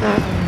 Mm-hmm.